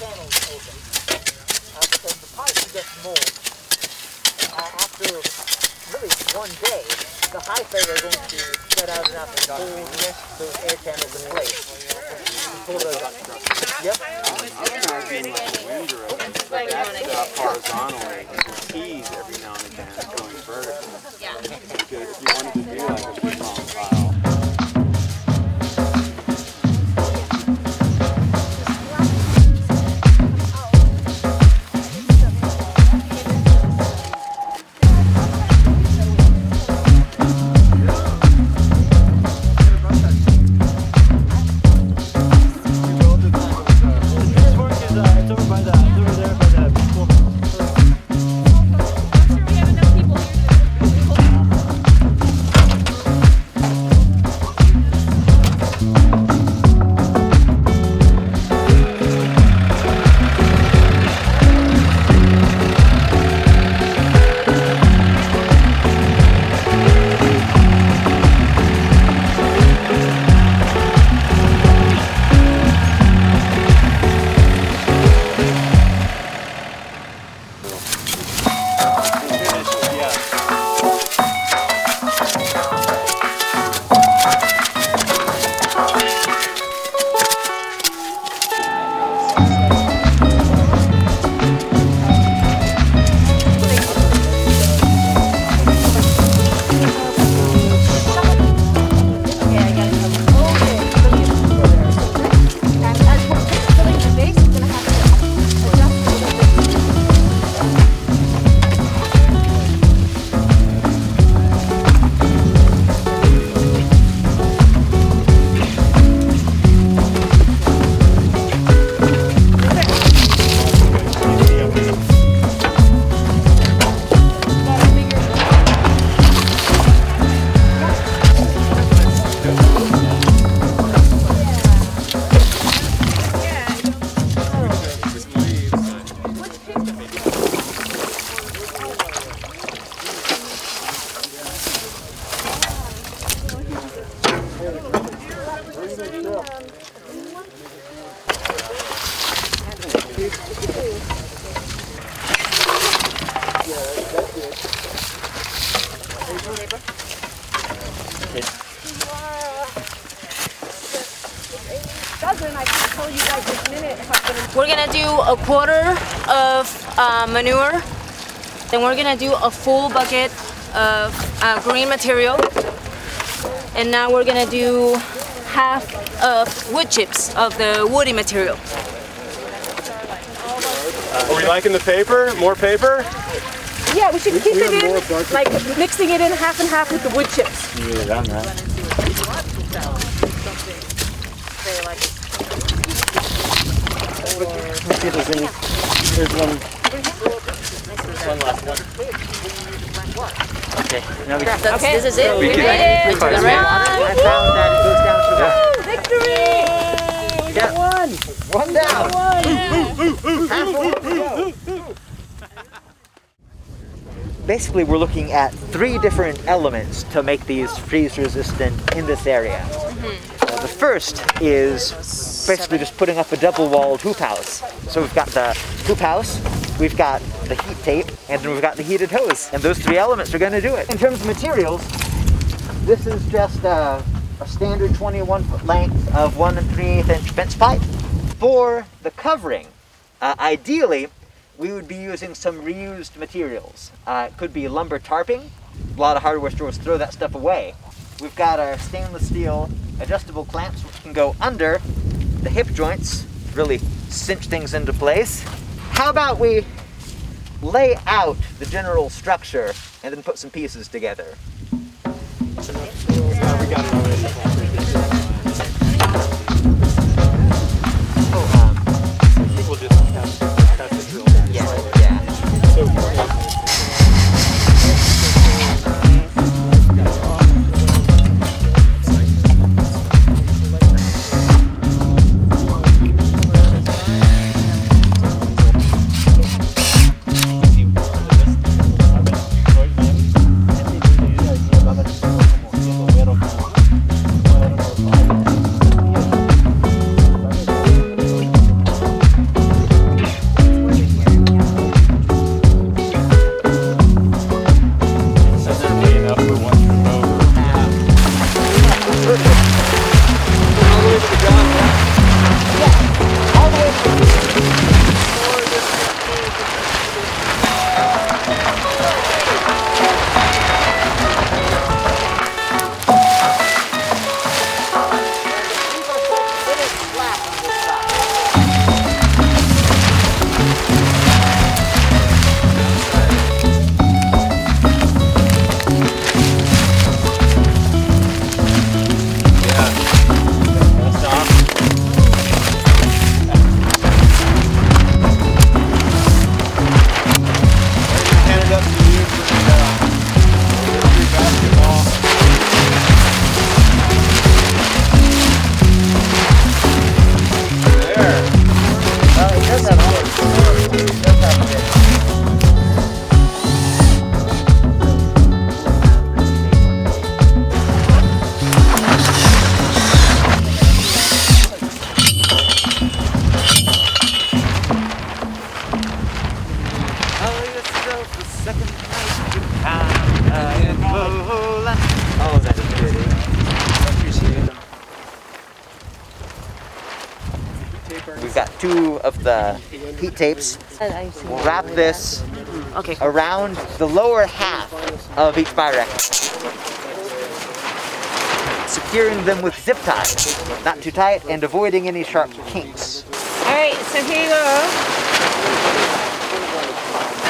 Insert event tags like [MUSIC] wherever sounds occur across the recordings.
channels open. The pipe gets mold. Uh, after really one day, the hyphae are going to spread out enough and hold those air channels in place. Pull those up. Yep. horizontally, tease every now and again We're gonna do a quarter of uh, manure. Then we're gonna do a full bucket of uh, green material. And now we're gonna do half of wood chips of the woody material. Are we liking the paper? More paper? Yeah, we should keep it in, like mixing it in half and half with the wood chips. That's, This is it. We, can- did it. we To can- the we right. I found that it goes down to the Victory! Yeah. One. One down. Halfway to go. Basically, we're looking at three different elements to make these freeze resistant in this area. Uh, the first is basically just putting up a double walled hoop house. So we've got the hoop house, we've got the heat tape, and then we've got the heated hose. And those three elements are going to do it. In terms of materials, this is just a, a standard 21 foot length of 1 and 3 8 inch fence pipe. For the covering, uh, ideally, we would be using some reused materials. Uh, it could be lumber tarping. A lot of hardware stores throw that stuff away. We've got our stainless steel adjustable clamps which can go under the hip joints, really cinch things into place. How about we lay out the general structure and then put some pieces together? We've got two of the heat tapes. We'll wrap this Okay. around the lower half of each Pyrex, securing them with zip ties, not too tight, and avoiding any sharp kinks. All right, so here you go.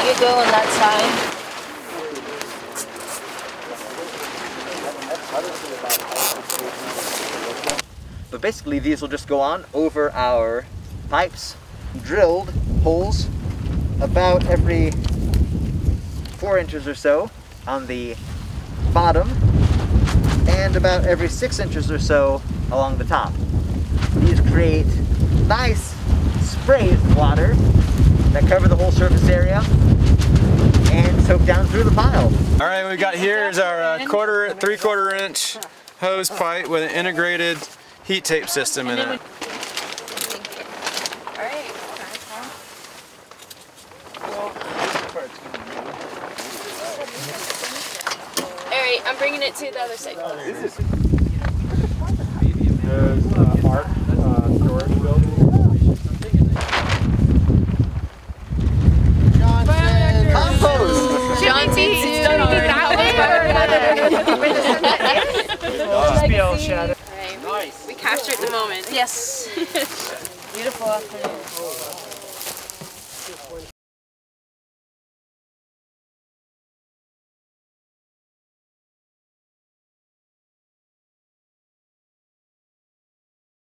You go on that side. But basically, these will just go on over our pipes, drilled holes about every four inches or so on the bottom, and about every six inches or so along the top. These create nice sprays of water that cover the whole surface area and soak down through the pile. All right, what we got here is our uh, quarter, three quarter inch hose pipe with an integrated heat tape system in it. All right. All right, I'm bringing it to the other side. Yes. [LAUGHS] Beautiful afternoon.